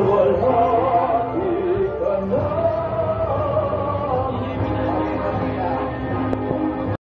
world.